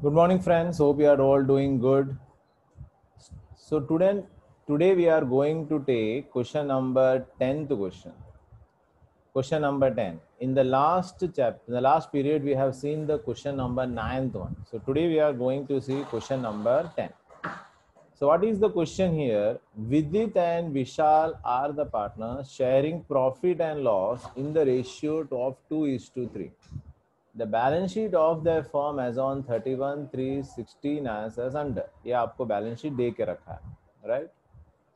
Good morning, friends. Hope you are all doing good. So today, today we are going to take question number 10th question. Question number 10. In the last chapter, in the last period, we have seen the question number 9th one. So today we are going to see question number 10. So what is the question here? Vidit and Vishal are the partners sharing profit and loss in the ratio of 2 is to 3 The balance sheet of their firm as on 31 3 16 as as under. ये आपको balance sheet दे के रखा है, right?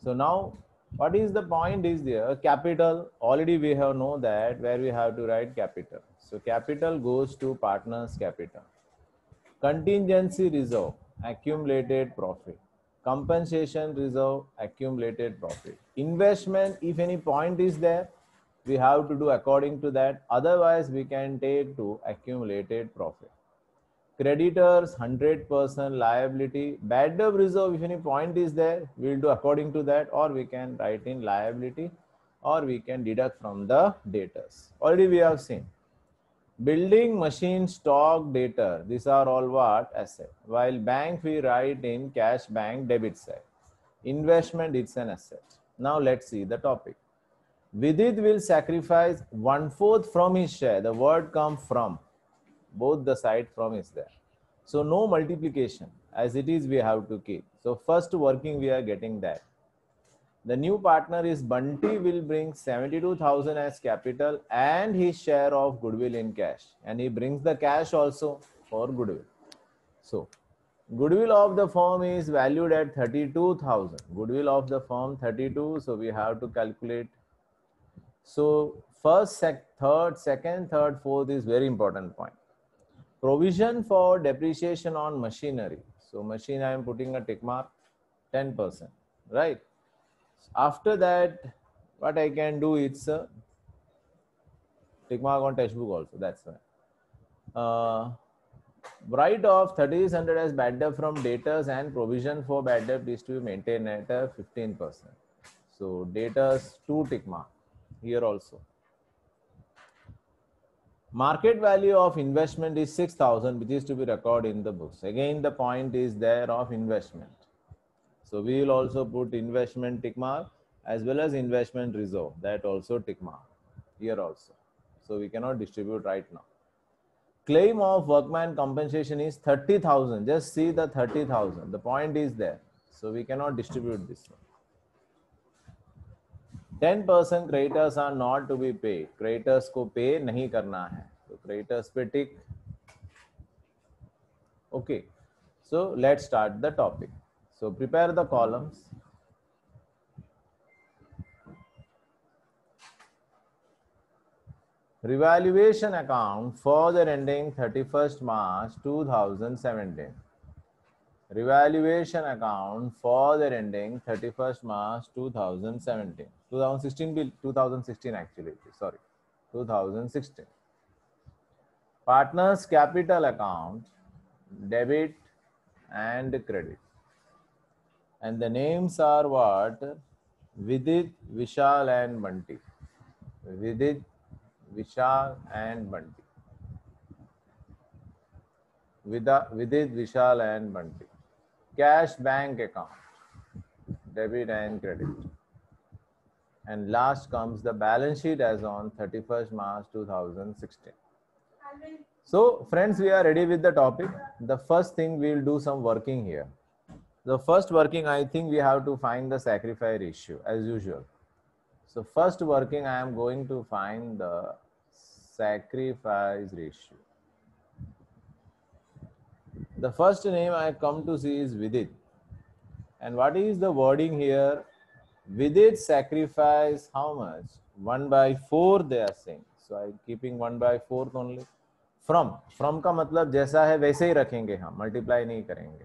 So now what is the point is there capital already we have know that where we have to write capital. So capital goes to partners capital. Contingency reserve accumulated profit compensation reserve accumulated profit investment if any point is there we have to do according to that. Otherwise we can take to accumulated profit. Creditors 100% liability. Bad debt reserve if any point is there we'll do according to that or we can write in liability or we can deduct from the debtors. Already we have seen. Building machine stock data these are all what? Asset. While bank we write in cash bank debit side. Investment it's an asset. Now let's see the topic vidit will sacrifice one fourth from his share the word come from both the side from is there so no multiplication as it is we have to keep so first working we are getting that the new partner is Bunty will bring 72,000 as capital and his share of goodwill in cash. And he brings the cash also for goodwill. So goodwill of the firm is valued at 32,000. Goodwill of the firm 32. So we have to calculate. So first, sec, third, second, third, fourth is very important point. Provision for depreciation on machinery. So machine I am putting a tick mark 10%, right? after that what i can do it's a tick mark on textbook also that's why uh, write off 3600 as bad debt from debtors and provision for bad debt is to be maintained at 15 percent so debtors two tick mark here also market value of investment is 6000 which is to be recorded in the books again the point is there of investment so we will also put investment tick mark as well as investment reserve that also tick mark here also. So we cannot distribute right now. Claim of workman compensation is 30,000. Just see the 30,000. The point is there. So we cannot distribute this one. 10% creditors are not to be paid. Creditors को pay नहीं करना है. So creditors पे tick. Okay. So let's start the topic. So prepare the columns. Revaluation account for the ending 31st March 2017. Revaluation account for the ending 31st March 2017. 2016, bill 2016 actually, sorry, 2016. Partners capital account, debit and credit. And the names are what? Vidit vishal and bunty. Vidit vishal and Vida, vidit vishal and bunty. Cash bank account debit and credit and last comes the balance sheet as on 31st march 2016 so friends we are ready with the topic. The first thing we'll do some working here. The first working i think we have to find the sacrifice ratio as usual. So first working i am going to find the sacrifice ratio. The first name i come to see is vidit. And what is the wording here Vidit sacrifice how much? 1 by 4 they are saying. So I'm keeping 1 by 4 only. From from ka matlab jesa hai waise hi rakhenge hum multiply nahi karenge.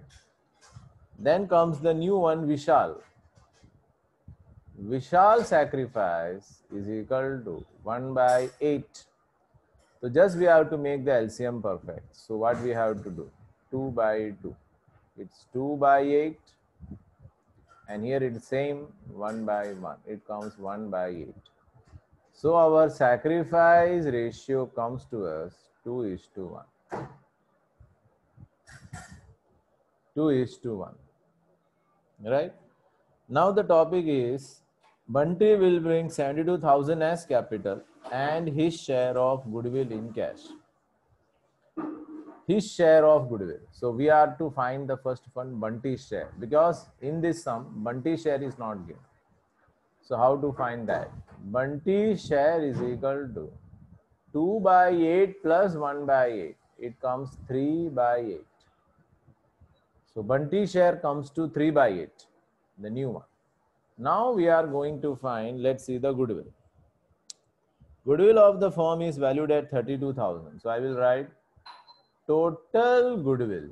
Then comes the new one vishal. Vishal sacrifice is equal to 1 by 8 so just we have to make the lcm perfect. So what we have to do? 2 by 2 it's 2 by 8 and here it's same 1 by 1. It comes 1 by 8. So our sacrifice ratio comes to us 2 is to 1. 2 is to 1. Right? Now the topic is Bunty will bring 72,000 as capital and his share of goodwill in cash. His share of goodwill. So we are to find the first one Bunty's share because in this sum, Bunty's share is not given. So how to find that? Bunty's share is equal to 2 by 8 plus 1 by 8. It comes 3 by 8. So Bunty share comes to 3 by 8, the new one. Now we are going to find, let's see the goodwill. Goodwill of the firm is valued at 32,000. So I will write total goodwill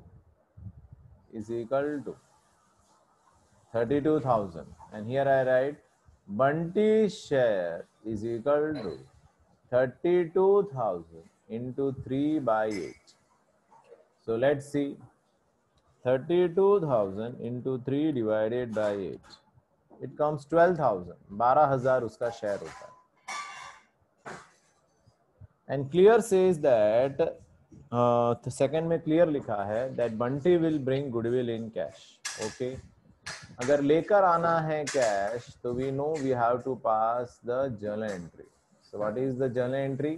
is equal to 32,000. And here I write Bunty share is equal to 32,000 into 3 by 8. So let's see 32,000 into 3 divided by 8. It comes 12,000. 12,000 उसका share होता है. And clear says that the second में clear लिखा है that Bunty will bring goodwill in cash okay अगर लेकर आना है कैश तो we know we have to pass the journal entry so what is the journal entry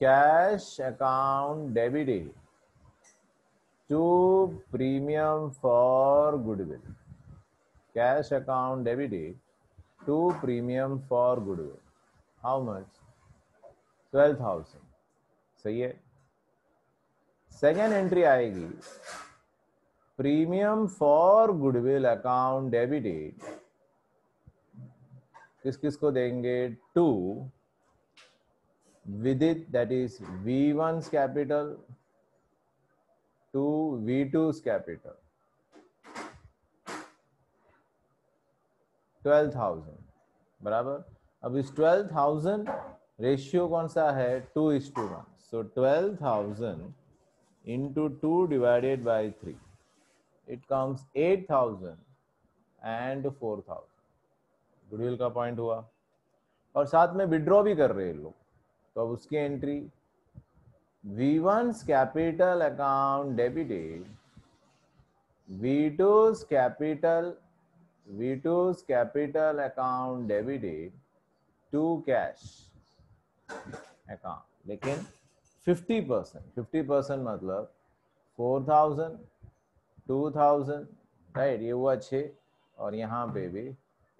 cash account debited to premium for goodwill cash account debited to premium for goodwill how much twelve thousand सही है। Second entry आएगी। Premium for goodwill account debited किस किस को देंगे? To with it that is V one capital to V two capital twelve thousand बराबर? अब इस ट्वेल्व थाउज़ेंड रेशियो कौन सा है? Two is to one twelve thousand into two divided by three it comes 8000 and 4000 goodwill का point हुआ। और साथ में विड्रॉ भी कर रहे हैं लोग। तो अब उसकी entry V capital account debited V two capital V two capital account debited to cash account लेकिन फिफ्टी परसेंट फिफ्टी परसेंट मतलब four thousand two thousand right ये हुआ छः और यहाँ पे भी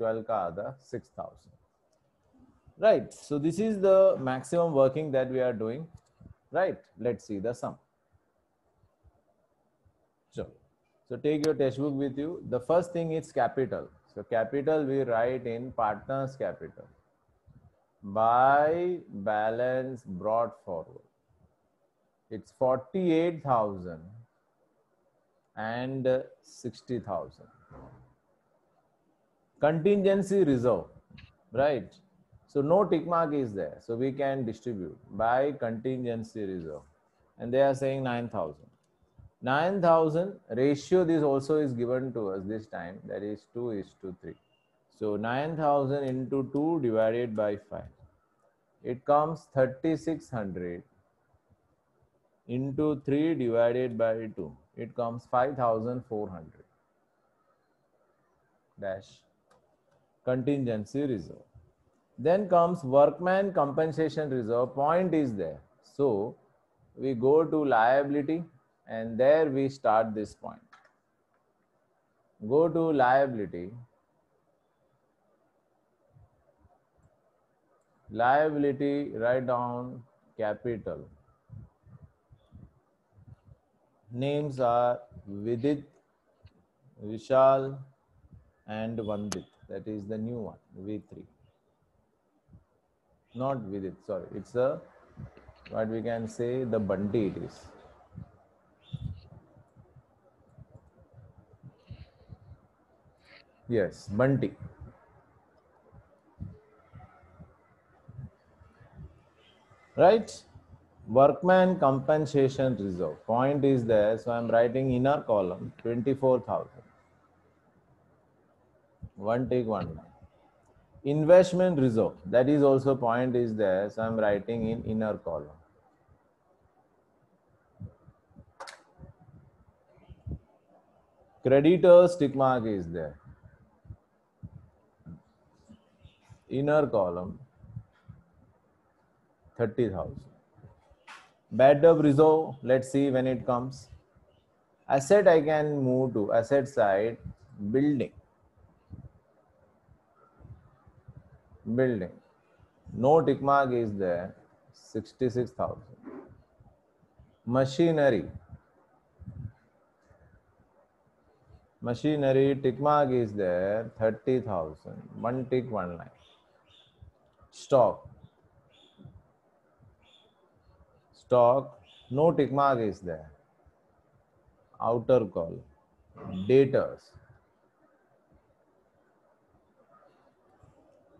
ट्वेल्व का आधा six thousand right so this is the maximum working that we are doing right let see the sum चलो so take your textbook with you the first thing is capital so capital we write in partners capital by balance brought forward it's 48000 and uh, 60,000. Contingency reserve, right? So no tick mark is there. So we can distribute by contingency reserve. And they are saying 9,000. 9,000 ratio this also is given to us this time that is 2 is to 3. So 9,000 into 2 divided by 5. It comes 3600 into 3 divided by 2 it comes 5400 dash. Contingency reserve. Then comes workman compensation reserve. Point is there. So we go to liability and there we start this point. Go to liability. Liability write down capital names are Vidit, Vishal, and Vandit. That is the new one, V3. Not Vidit, sorry. It's a, what we can say, the Bunty it is. Yes, Bunty. Right? Workman compensation reserve point is there so i'm writing inner column 24000 one take one investment reserve that is also point is there so i'm writing in inner column Creditors tick mark is there. Inner column 30,000. Bad debt reserve, let's see when it comes. Asset I can move to asset side, building. Building. No tick mark is there, 66,000. Machinery. Machinery tick mark is there, 30,000. One tick, one line. Stock. Stock, no tick mark is there. Outer call. Debtors.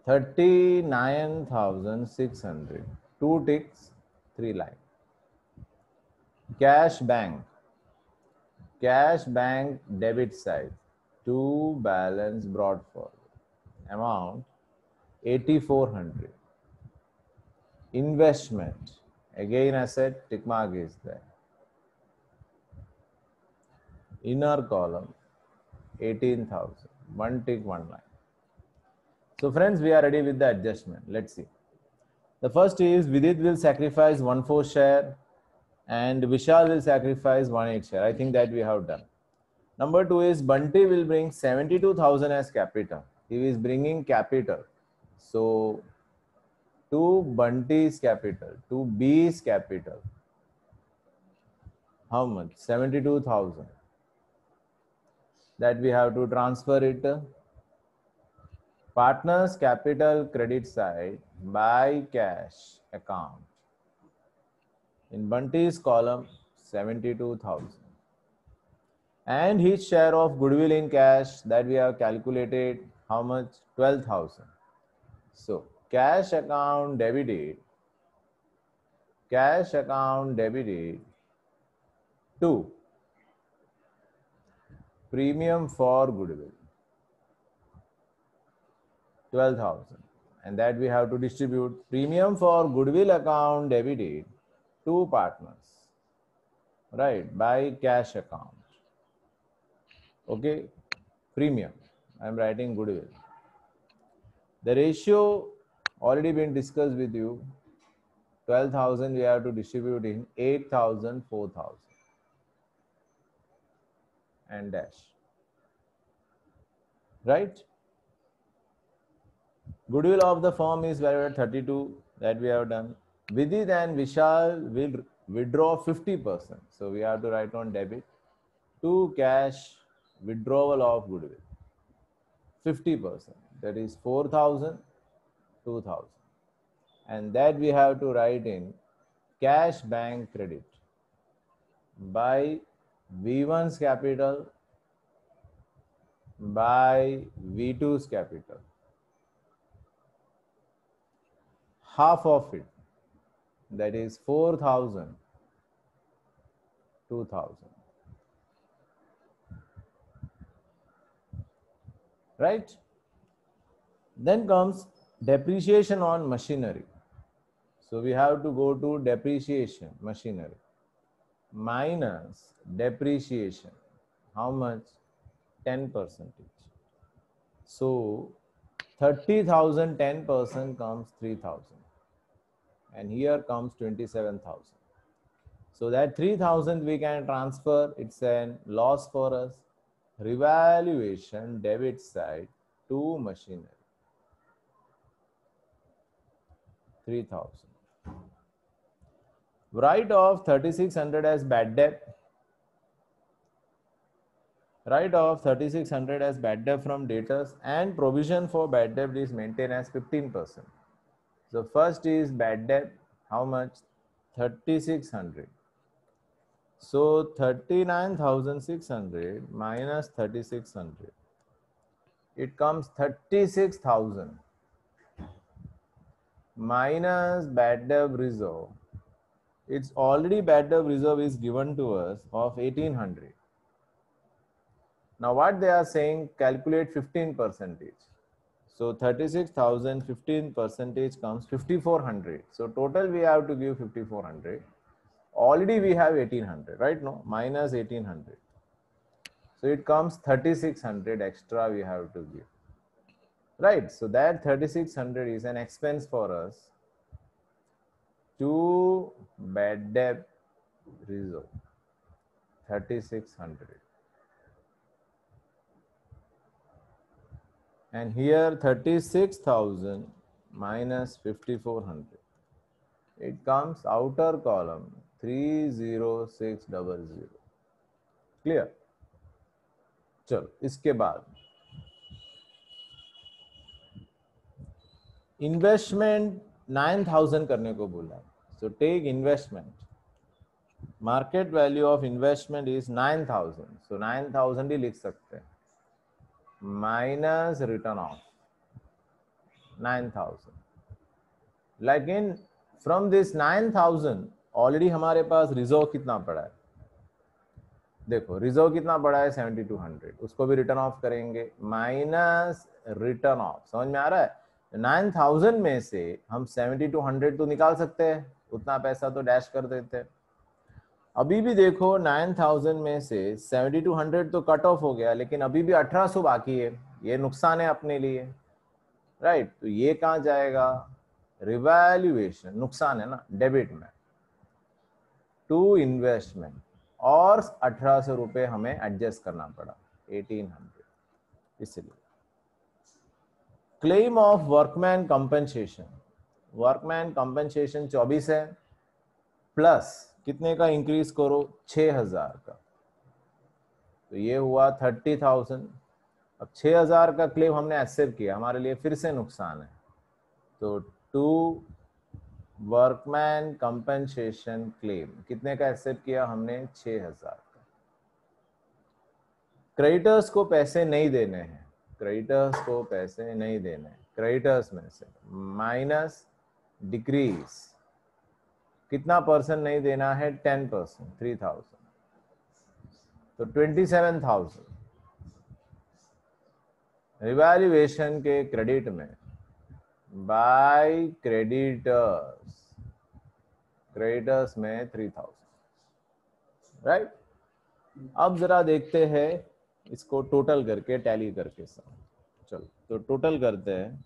39,600. Two ticks, three line. Cash bank. Cash bank debit side. Two balance brought forward. Amount 8400. Investment. Again asset tick mark is there. Inner column 18,000. One tick, one line. So friends, we are ready with the adjustment. Let's see. The first is Vidit will sacrifice one four share and Vishal will sacrifice one eight share. I think that we have done. Number two is Bunty will bring 72,000 as capital. He is bringing capital. So to Bunty's capital, to B's capital. How much? 72,000. That we have to transfer it partners capital credit side by cash account in bunty's column 72000 and his share of goodwill in cash that we have calculated how much 12000 so cash account debited cash account debited to premium for goodwill. 12,000 and that we have to distribute. Premium for goodwill account debited to partners. Right. By cash account. Okay. Premium. I'm writing goodwill. The ratio already been discussed with you 12000 we have to distribute in 8000 4000 and dash right Goodwill of the firm is valued at 32 that we have done. Vidit and Vishal will withdraw 50%. So we have to write on debit to cash withdrawal of goodwill. 50%. That is 4,000, 2,000. And that we have to write in cash bank credit by V1's capital by V2's capital. half of it that is 4000 2000 right then comes depreciation on machinery so we have to go to depreciation machinery minus depreciation how much 10 percentage so 30,000 10 percent comes 3000 and here comes 27,000. So that 3,000 we can transfer, it's a loss for us. Revaluation debit side to machinery. 3,000. Write off 3600 as bad debt. Write off 3600 as bad debt from debtors and provision for bad debt is maintained as 15%. So first is bad debt. How much? 3600. So 39,600 minus 3600. It comes 36,000 minus bad debt reserve. It's already bad debt reserve is given to us of 1800. Now what they are saying, calculate 15 percentage. So 36,000, 15 percentage comes 5,400. So total we have to give 5,400. Already we have 1,800, right? No, minus 1,800. So it comes 3600 extra we have to give Right. So that 3600 is an expense for us to bad debt reserve. 3600. And here 36,000 minus 5400. It comes outer column 30600. Clear? चलो इसके बाद investment 9000 करने को बोला so take investment market value of investment is 9000 so 9000 ही लिख सकते हैं। माइनस रिटर्न ऑफ़ 9000 लेकिन फ्रॉम दिस 9000 ऑलरेडी हमारे पास रिज़र्व कितना पड़ा है? देखो रिज़र्व कितना बड़ा है? सेवेंटी टू हंड्रेड उसको भी रिटर्न ऑफ़ करेंगे। माइनस रिटर्न ऑफ़ समझ में आ रहा है? नाइन थाउज़ेंड में से हम सेवेंटी टू हंड्रेड तो निकाल सकते हैं, उतना पैसा तो डैश कर देते हैं। अभी भी देखो नाइन थाउज़ेंड में से सेवेंटी टू हंड्रेड तो कट ऑफ़ हो गया, लेकिन अभी भी अठारह सौ बाकी है, ये नुकसान है अपने लिए। राइट तो ये कहाँ जाएगा? रिवैल्यूएशन नुकसान है ना डेबिट में। टू इन्वेस्टमेंट और अठारह सौ रुपये हमें एडजस्ट करना पड़ा एटीन हंड्रेड इसलिए। Claim of workman compensation workman compensation चौबीस है प्लस कितने का इंक्रीज करो? छह हज़ार का। तो ये हुआ थर्टी थाउज़ेंड अब छह हज़ार का क्लेम हमने एक्सेप्ट किया, हमारे लिए फिर से नुकसान है। तो टू वर्कमैन कंपनसेशन क्लेम कितने का एक्सेप्ट किया हमने? छह हज़ार का। क्रेडिटर्स को पैसे नहीं देने हैं। क्रेडिटर्स को पैसे नहीं देने क्रेडिटर्स में से माइनस डिक्रीज, कितना परसेंट नहीं देना है? Ten percent, three thousand. तो ट्वेंटी सेवन थाउज़ेंड। रिवैल्यूएशन के क्रेडिट में, बाय क्रेडिटर्स क्रेडिटर्स में थ्री थाउज़ेंड, राइट? अब जरा देखते हैं इसको टोटल करके टैली करके सब चलो तो टोटल करते हैं।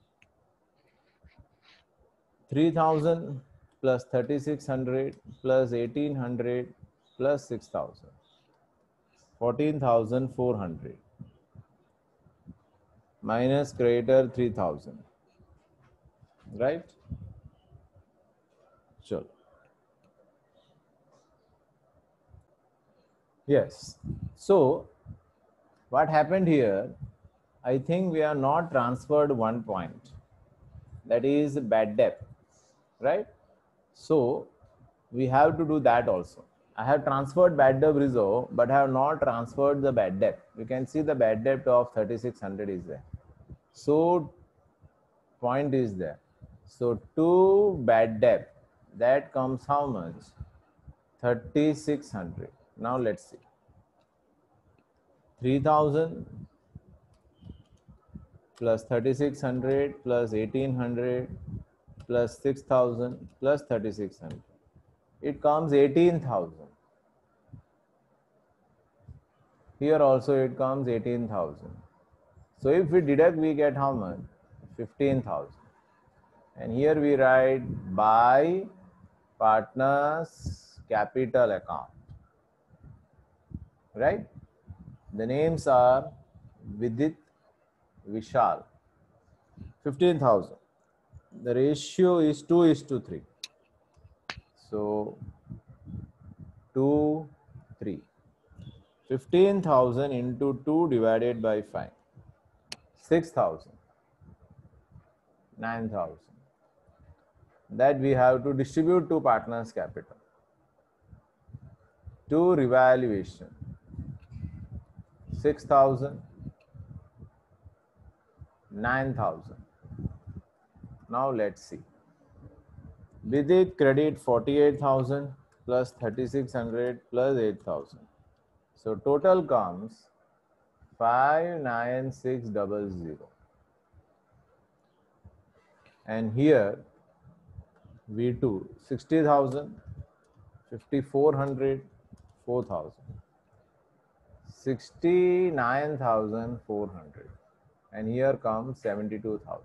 Three thousand plus thirty six hundred plus eighteen hundred plus six thousand fourteen thousand four hundred minus creditor three thousand right? sure yes. So what happened here i think we are not transferred one point that is bad debt right so we have to do that also i have transferred bad debt reserve but I have not transferred the bad debt you can see the bad debt of 3600 is there so point is there so two bad debt, that comes how much? 3600. Now let's see. 3000 plus 3600 plus 1800 plus 6000 plus 3600. It comes 18,000. Here also it comes 18,000. So if we deduct, we get how much? 15,000 and here we write by partners capital account right the names are vidit vishal 15000 the ratio is 2 is to 3 so 2 3 15000 into 2 divided by 5 6000 9000 that we have to distribute to partners capital. To revaluation 6000 9000 now let's see. Vidit credit 48000 plus 3600 plus 8000 so total comes 59600 and here V2 60,000, 5400, 4000. 69,400 and here comes 72,000.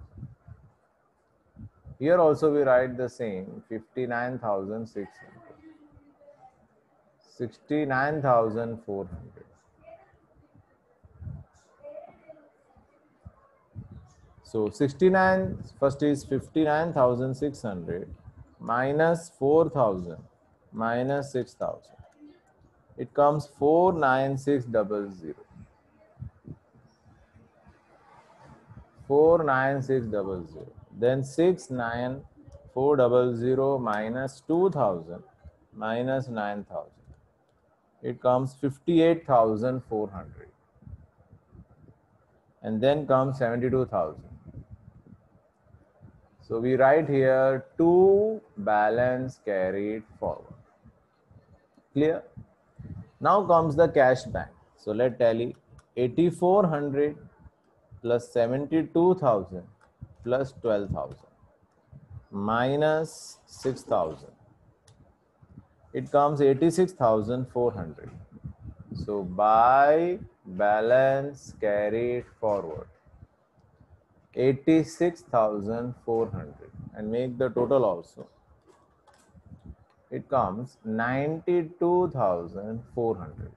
Here also we write the same 59,600. 69,400. So 69 first is 59,600 minus 4,000 minus 6,000. It comes 49600. 49600. Then 69400 minus 2000 minus 9000. It comes 58,400. And then comes 72,000. So we write here two balance carried forward. Clear? Now comes the cash bank. So let tally 8400 plus 72,000 plus 12,000 minus 6,000. It comes 86,400. So by balance carried forward 86,400 and make the total also. It comes 92,400.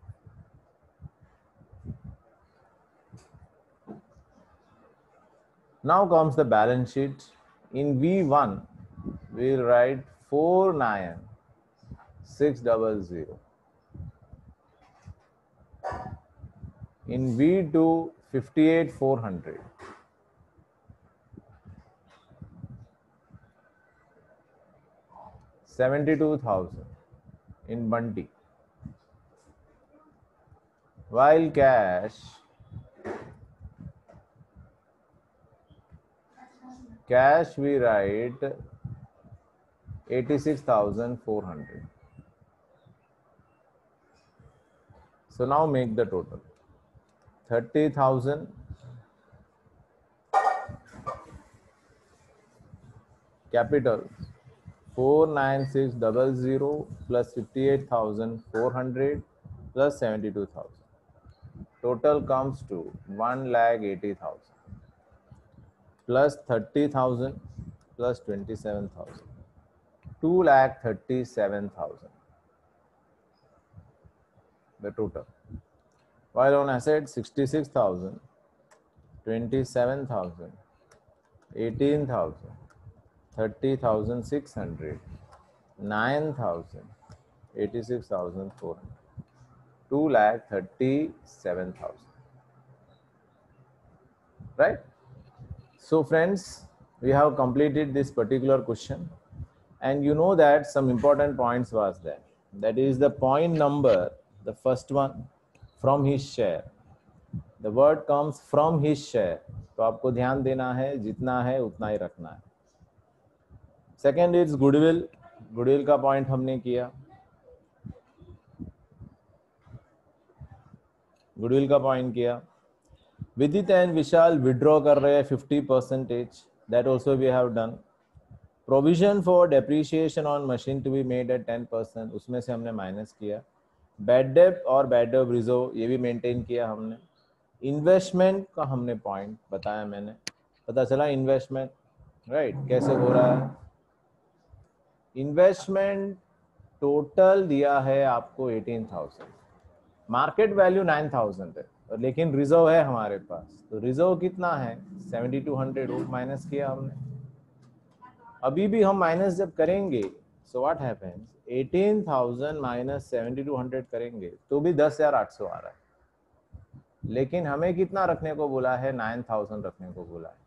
Now comes the balance sheet. In V1, we'll write 49600. In V2, 58400. Seventy-two thousand in Bunty. While cash cash we write 86400 so now make the total 30000 capital 49600 plus 58400 plus 72000 total comes to 1 lakh 80000 plus 30,000 plus 27,000. 2 lakh 37,000. The total. While on asset 66,000, 27,000, 18,000, 30,600, 9,000, 86,400. 2 lakh 37,000. Right? So friends, we have completed this particular question and you know that some important points was there. That is the point number, the first one from his share. The word comes from his share. तो आपको ध्यान देना है जितना है उतना ही रखना है सेकेंड इज़ गुडविल गुडविल का पॉइंट हमने किया। गुडविल का पॉइंट किया। विदित एंड विशाल विड्रॉ कर रहे हैं fifty percentage that also we have done provision for depreciation on machine to be made at ten percent उसमें से हमने माइनस किया। बैड डेप और बैड डेप रिज़र्व ये भी मेंटेन किया हमने। इन्वेस्टमेंट का हमने पॉइंट बताया मैंने। पता चला इन्वेस्टमेंट राइट right, कैसे हो रहा है? इन्वेस्टमेंट टोटल दिया है आपको eighteen thousand. Market value nine thousand है लेकिन रिज़र्व है हमारे पास। तो रिज़र्व कितना है? सेवेंटी टू हंड्रेड माइनस किया हमने। अभी भी हम माइनस जब करेंगे सो व्हाट हैपेंस 18,000 माइनस 7200 करेंगे तो भी दस हज़ार आठ सौ आ रहा है। लेकिन हमें कितना रखने को बोला है? 9000 रखने को बोला है।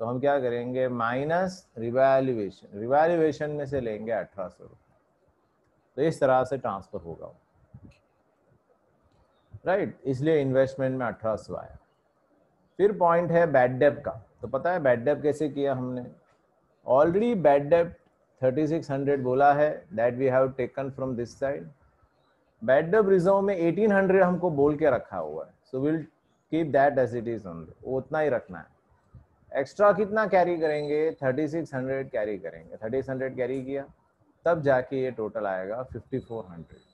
तो हम क्या करेंगे? Minus revaluation. रिवैल्यूएशन में से लेंगे अठारह सौ तो इस तरह से ट्रांसफ़र होगा। राइट? right? इसलिए इन्वेस्टमेंट में अठारह सौ आया। फिर पॉइंट है बैड डेप का। तो पता है बैड डेप कैसे किया हमने? ऑलरेडी बैड डेप 3600 बोला है that we have taken from this side bad debt reserve में 1800 हमको बोल के रखा हुआ है। So will keep that as it is on उतना ही रखना है। एक्स्ट्रा कितना कैरी करेंगे? 3600 कैरी करेंगे। 3600 कैरी किया, तब जाके ये टोटल आएगा 5400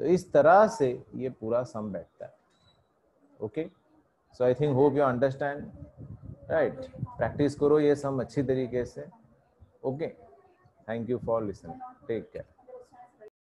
तो इस तरह से ये पूरा सम बैठता है। Okay so I think hope you understand right practice करो ये सम अच्छी तरीके से। Okay thank you for listening take care